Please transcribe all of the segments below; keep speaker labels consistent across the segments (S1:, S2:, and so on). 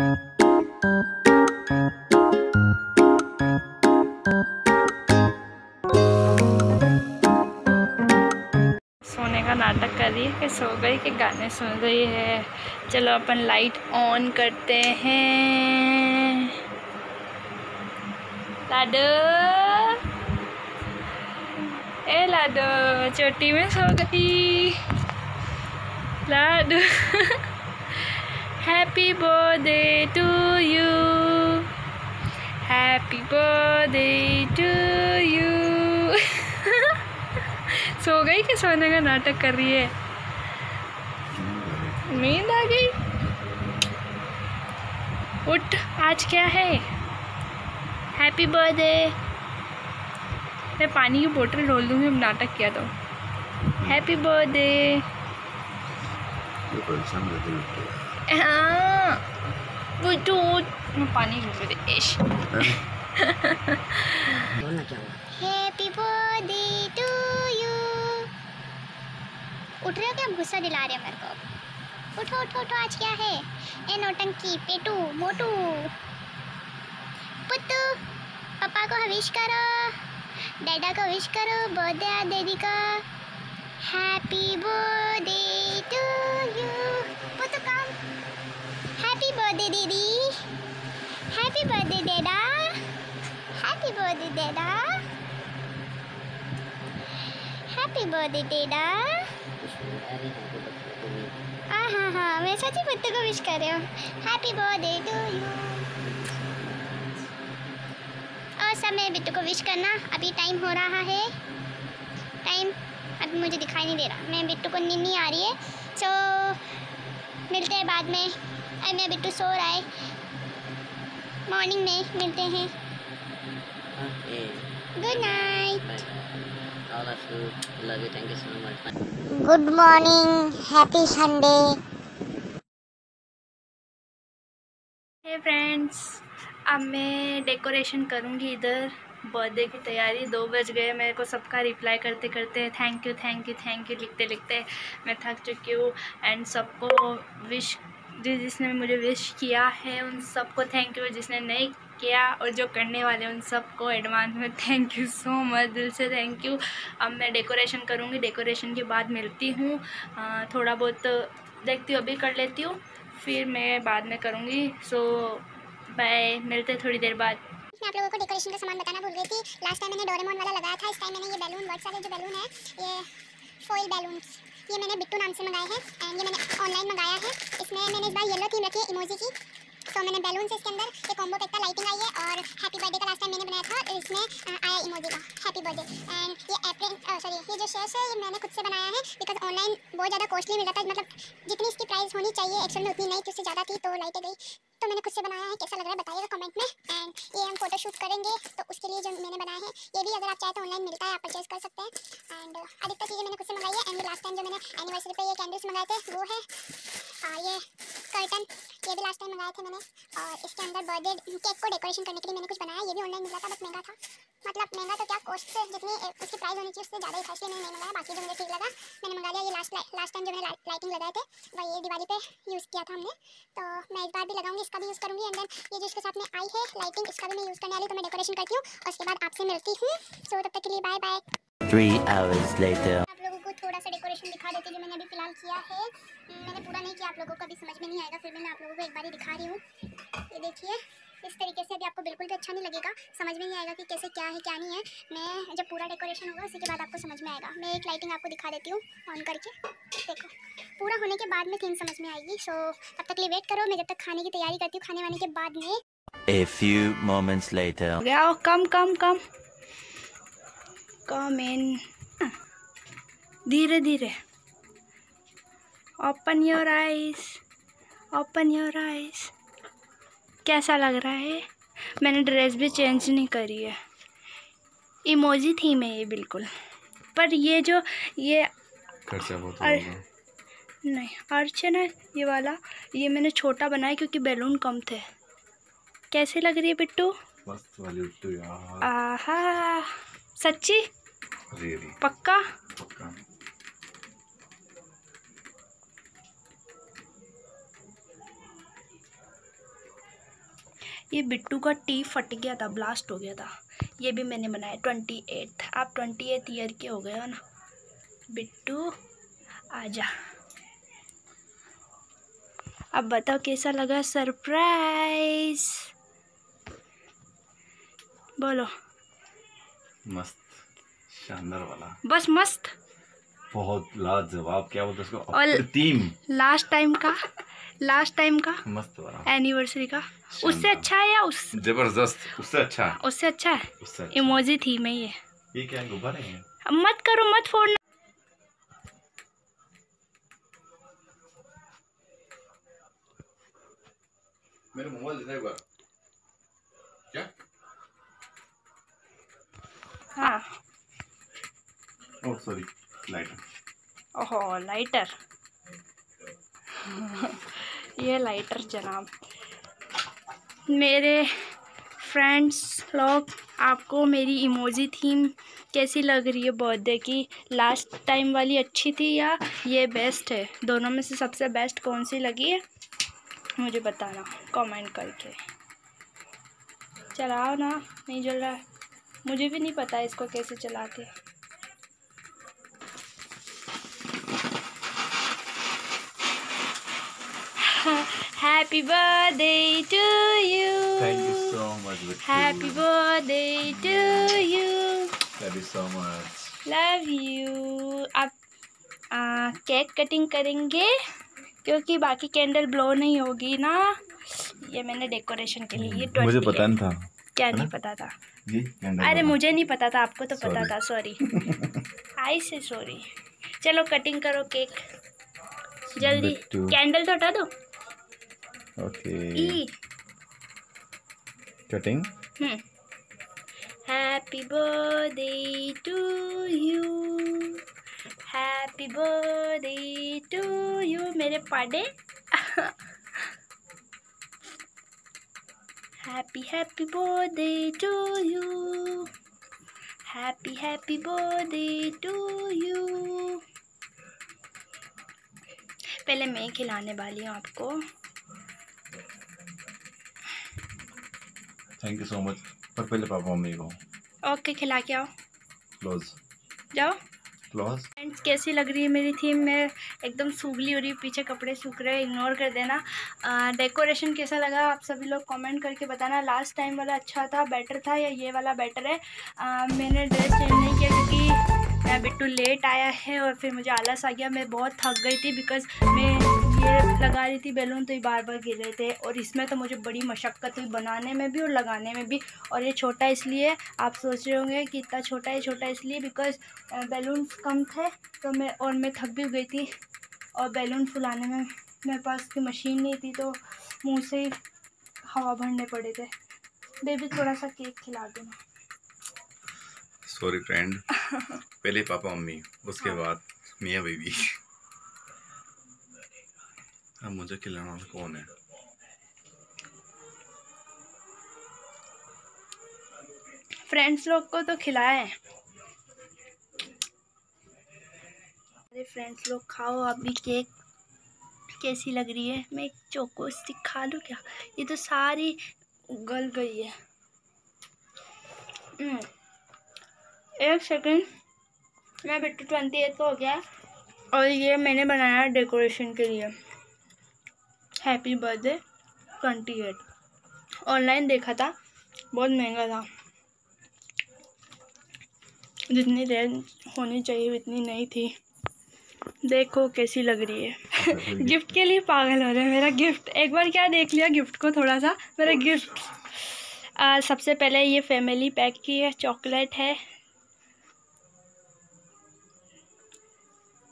S1: सोने का नाटक कर रही है कि सो गई कि गाने सुन रही है। चलो अपन लाइट ऑन करते हैं। लाडो। ए लाडो, चोटी में सो गई। लाडो। Happy birthday to you happy birthday to you सो गई कि सोने का नाटक कर रही है? नींद आ गई? उठ, आज क्या है? हैप्पी बर्थडे मैं पानी की बोतल ढोल दूँगी, अब नाटक किया तो। हैप्पी बर्थडे
S2: रहते हैं
S1: मैं पानी इश
S2: बोलना क्या
S3: हैप्पी बर्थडे टू यू उठ रहे हो क्या? गुस्सा दिला रहे हो मेरे को। उठो उठो उठो, आज क्या है? ए नौटंकी पेटू, मोटू। पुत्तू, पापा को विश करो। डैडा को विश करो। बर्थडे आज दीदी का। Happy birthday to you Puttu come happy birthday दीदी birthday dada happy birthday dada happy birthday dada हाँ हाँ हाँ मैं सच्ची पुत्तू को विश कर रही हूँ। हैप्पी बर्थडे टू यू और सब मेरे बिट्टू को विश करना। अभी टाइम हो रहा है। टाइम अभी मुझे दिखाई नहीं दे रहा। मैं बिट्टू को नींद नहीं आ रही है। सो मिलते हैं बाद में। अरे मेरा बिट्टू सो रहा है। मॉर्निंग में मिलते हैं। Good night. Good morning happy Sunday
S1: hey friends अब मैं डेकोरेशन करूँगी इधर। बर्थडे की तैयारी, दो बज गए। मेरे को सबका रिप्लाई करते करते thank you thank you thank you लिखते लिखते मैं थक चुकी हूँ। एंड सबको विश जिस जिसने मुझे विश किया है उन सबको थैंक यू जिसने नहीं किया और जो करने वाले उन सबको एडवांस में थैंक यू सो मच दिल से थैंक यू अब मैं डेकोरेशन करूँगी डेकोरेशन के बाद मिलती हूँ. थोड़ा बहुत देखती हूँ, अभी कर लेती हूँ, फिर मैं बाद में करूँगी. सो बाय मिलते थोड़ी देर बाद.
S3: मैं आप लोगों को डेकोरेशन का सामान बताना भूल गई थी. लास्ट टाइम मैंने डोरेमोन वाला लगाया था, इस टाइम मैंने ये बैलून बहुत सारे जो बैलून है? ये फॉइल बैलून्स ये मैंने बिट्टू नाम से मंगाए हैं एंड ये मैंने ऑनलाइन मंगाया है। इसमें मैंने इस बार येलो थीम रखी है इमोजी की। तो मैंने बैलून से इसके अंदर ये कॉम्बो पैक का लाइटिंग आई है, और हैप्पी बर्थडे का लास्ट टाइम मैंने बनाया था इसमें आया इमोजी का हैप्पी बर्थडे एंड ये एप्रिल सॉरी ये जो शेयर्स है, ये मैंने खुद से बनाया है बिकॉज़ ऑनलाइन बहुत ज़्यादा कॉस्टली मिला था मतलब जितनी इसकी प्राइस होनी चाहिए एक्चुअल में उतनी नहीं थी उससे ज़्यादा थी तो लाइटें गई। तो मैंने खुद से बनाया है, कैसा लग रहा है बताइएगा कमेंट में। एंड ये हम फ़ोटो शूट करेंगे तो उसके लिए जो मैंने बनाया है, ये भी अगर आप चाहें तो ऑनलाइन मिलता है, आप परचेज कर सकते हैं। एंड अधिकतर चीज़ें मैंने खुद से मंगाई है एंड लास्ट टाइम जो मैंने एनिवर्सरी पे ये कैंडल्स मंगाए थे, वो है ये कर्टन ये भी लास्ट टाइम मंगाए थे मैंने। और इसके अंदर बर्थडे केक को डेकोरेशन करने के लिए मैंने कुछ बनाया, ये भी ऑनलाइन मिला था बट महँगा था। मतलब महँगा तो क्या कॉस्ट से जितनी उसकी प्राइस होनी चाहिए, उससे ज़्यादा ही था, इसलिए मैंने नहीं मंगाया, बाकी जो मुझे ठीक लगा, मैंने मंगा लिया, ये लास्ट लास्ट टाइम जो मैंने लाइटिंग लगाए थे, वही दिवाली पे यूज़ किया था हमने। तो मैं इस बार भी लगाऊँगी इसका भी यूज़ करूँगी एंड देन ये जो इसके साथ में आई है लाइटिंग इसका भी मैं यूज़ करने वाली तो मैं डेकोरेशन करती हूँ और उसके बाद आपसे मिलती हूँ। सो तब तक के लिए बाय बाय. आप लोगों को थोड़ा सा डेकोरेशन दिखा देती हूँ जो मैंने अभी फ़िलहाल किया है। हम्म, मैंने पूरा नहीं किया आप लोगों को अभी समझ में नहीं आएगा फिर भी मैं आप लोगों को एक बार ही दिखा रही हूँ। ये देखिए। इस तरीके से अभी आपको बिल्कुल भी अच्छा नहीं लगेगा। समझ में नहीं आएगा कि कैसे क्या है क्या नहीं है। मैं जब पूरा डेकोरेशन होगा उसी के बाद आपको समझ में आएगा। मैं एक लाइटिंग आपको दिखा देती हूँ ऑन करके। देखो पूरा होने के बाद में थिंग समझ में आएगी। सो तब तक लिए वेट करो। मैं जब तक खाने की तैयारी करती हूँ खाने वाने के बाद में।
S4: A few moments later.
S1: गया। कम कम कम कम इन धीरे धीरे। Open your eyes open your eyes कैसा लग रहा है? मैंने ड्रेस भी चेंज नहीं करी है। इमोजी थी मैं ये बिल्कुल। पर ये जो ये
S2: खर्चा बहुत
S1: अरे। नहीं अर्चन ये वाला ये मैंने छोटा बनाया क्योंकि बैलून कम थे। कैसे लग रही है बिट्टू आहा सच्ची? पक्का?
S2: पक्का।
S1: ये बिट्टू का टी फट गया था ब्लास्ट हो गया था। ये भी मैंने बनाया ट्वेंटी एट आप ट्वेंटी एट ईयर के हो गए हो ना? बिट्टू आजा। अब बताओ कैसा लगा? सरप्राइज़ बोलो।
S5: मस्त। शानदार वाला।
S1: बस मस्त।
S5: बहुत लाजवाब क्या बोलते उसको?
S1: और-
S5: अप्रतिम।
S1: लास्ट टाइम का? लास्ट टाइम का?
S5: मस्त वाला।
S1: एनिवर्सरी का। उससे अच्छा है या उस
S5: ज़बरदस्त। उससे अच्छा। है
S1: उससे अच्छा है?
S5: उससे अच्छा।
S1: इमोजी थी मैं ये।
S5: ये क्या गुब्बारे हैं।
S1: मत करो मत फोड़ना।
S5: मेरे मोबाइल क्या?
S1: हाँ।
S5: ओह सॉरी लाइट
S1: ओहो लाइटर ये लाइटर जनाब। मेरे फ्रेंड्स लोग, आपको मेरी इमोजी थीम कैसी लग रही है? बर्थडे की लास्ट टाइम वाली अच्छी थी या ये बेस्ट है? दोनों में से सबसे बेस्ट कौन सी लगी है? मुझे बताना कमेंट करके। चलाओ ना, नहीं जल रहा मुझे भी नहीं पता इसको कैसे चलाते हैं। Happy birthday to you.
S5: Thank you so much
S1: Happy birthday to you.
S5: Thank you so much
S1: Love you. अब आ, केक कटिंग करेंगे क्योंकि बाकी कैंडल ब्लो नहीं होगी ना। ये मैंने डेकोरेशन के लिए ये
S5: मुझे पता नहीं था।
S1: क्या नहीं पता था?
S5: ये
S1: अरे मुझे नहीं पता था आपको तो
S5: sorry.
S1: पता था सॉरी आई से सॉरी चलो कटिंग करो केक जल्दी। कैंडल तो हटा दो।
S5: Okay
S1: E
S5: cutting
S1: Hmm. Happy birthday to you. Happy birthday to you, मेरे पाडे. happy happy birthday to you. Happy happy birthday to you. पहले मैं खिलाने वाली हूँ आपको
S5: थैंक यू सो मच पर पहले पापा मम्मी को।
S1: ओके खिला के आओ।
S5: क्लोज
S1: जाओ।
S5: क्लोज
S1: फ्रेंड्स कैसी लग रही है मेरी थीम में एकदम सूखली हो रही है। पीछे कपड़े सूख रहे इग्नोर कर देना। डेकोरेशन कैसा लगा? आप सभी लोग कमेंट करके बताना। लास्ट टाइम वाला अच्छा था बेटर था या ये वाला बेटर है? आ, मैंने ड्रेस चेंज नहीं किया क्योंकि मैं बिट्टू लेट आया है और फिर मुझे आलस आ गया। मैं बहुत थक गई थी बिकॉज़ मैं ये लगा रही थी बैलून तो ये बार बार गिर रहे थे। और इसमें तो मुझे बड़ी मशक्क़त हुई बनाने में भी और लगाने में भी। और ये छोटा इसलिए आप सोच रहे होंगे कि इतना छोटा है छोटा इसलिए बिकॉज़ बैलून कम थे तो मैं और मैं थक भी गई थी। और बैलून फुलाने में मेरे पास की मशीन नहीं थी तो मुँह से ही हवा भरने पड़े थे। बेबी थोड़ा सा केक खिला देना
S5: सॉरी फ्रेंड पहले पापा मम्मी उसके हाँ। बाद मियाँ बीबी अब मुझे खिलाना कौन है?
S1: फ्रेंड्स लोग को तो खिलाए अरे फ्रेंड्स लोग खाओ अभी केक कैसी लग रही है? मैं एक चोको स्टिक खा लूँ क्या? ये तो सारी गल गई है। हम्म, एक सेकंड मैं बिट्टू ट्वेंटी एट का हो गया और ये मैंने बनाया डेकोरेशन के लिए। Happy birthday twenty eight. Online देखा था बहुत महँगा था। जितनी रेंज होनी चाहिए उतनी नहीं थी। देखो कैसी लग रही है। गिफ्ट के लिए पागल हो रहे हैं मेरा गिफ्ट। एक बार क्या देख लिया गिफ्ट को थोड़ा सा मेरा गिफ्ट। आ, सबसे पहले ये फैमिली पैक की है चॉकलेट है।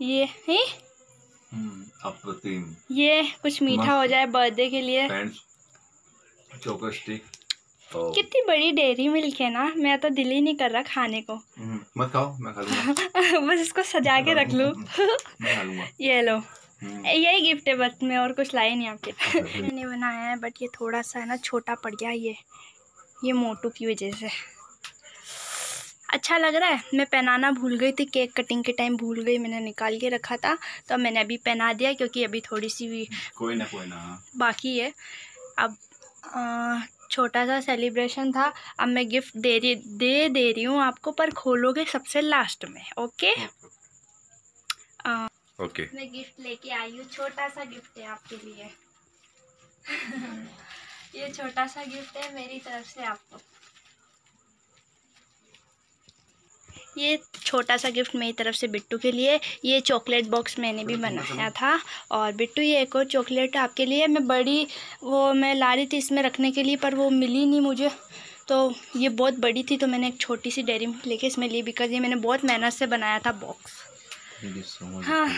S1: ये ही?
S5: अप्रतिम।
S1: ये कुछ मीठा हो जाए बर्थडे के लिए।
S5: फ्रेंड्स चोको स्टिक तो
S1: कितनी बड़ी डेयरी मिल्क है ना मैं तो दिल ही नहीं कर रहा खाने को।
S5: हम्म, मत खाओ मैं खा लूँगा।
S1: बस इसको सजा के रख लूँ।
S5: मैं खा लूँगा।
S1: ये लो।
S5: हम्म,
S1: यही गिफ्ट है बस मैं और कुछ लाए नहीं आपके मैंने बनाया है बट ये थोड़ा सा है ना छोटा पड़ गया ये। ये मोटू की वजह से। अच्छा लग रहा है। मैं पहनाना भूल गई थी केक कटिंग के टाइम भूल गई मैंने निकाल के रखा था तो मैंने अभी पहना दिया क्योंकि अभी थोड़ी सी भी
S5: कोई ना कोई ना।
S1: बाकी है। अब आ, छोटा सा सेलिब्रेशन था। अब मैं गिफ्ट दे रही दे दे रही हूँ आपको पर खोलोगे सबसे लास्ट में ओके
S5: ओके
S1: मैं गिफ्ट लेके आई हूँ। छोटा सा गिफ्ट है आपके लिए। ये छोटा सा गिफ्ट है मेरी तरफ़ से आपको। ये छोटा सा गिफ्ट मेरी तरफ़ से बिट्टू के लिए। ये चॉकलेट बॉक्स मैंने भी बनाया था। और बिट्टू ये एक और चॉकलेट आपके लिए। मैं बड़ी वो मैं ला रही थी इसमें रखने के लिए पर वो मिली नहीं मुझे। तो ये बहुत बड़ी थी तो मैंने एक छोटी सी डेयरी मिल्क लेके इसमें ली बिकॉज़ ये मैंने बहुत मेहनत से बनाया था बॉक्स हाँ।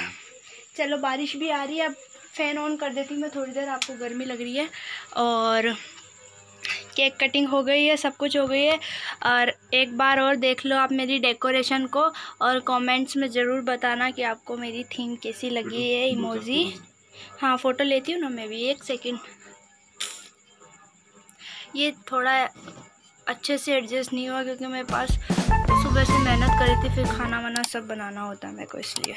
S1: चलो बारिश भी आ रही है। अब फ़ैन ऑन कर देती हूँ मैं थोड़ी देर आपको गर्मी लग रही है। और केक कटिंग हो गई है सब कुछ हो गई है। और एक बार और देख लो आप मेरी डेकोरेशन को और कमेंट्स में ज़रूर बताना कि आपको मेरी थीम कैसी लगी है इमोजी। हाँ फ़ोटो लेती हूँ ना मैं भी एक सेकंड। ये थोड़ा अच्छे से एडजस्ट नहीं हुआ क्योंकि मेरे पास सुबह से मेहनत करी थी फिर खाना वाना सब बनाना होता है मेरे को इसलिए।